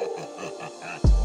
ha ha ha ha ha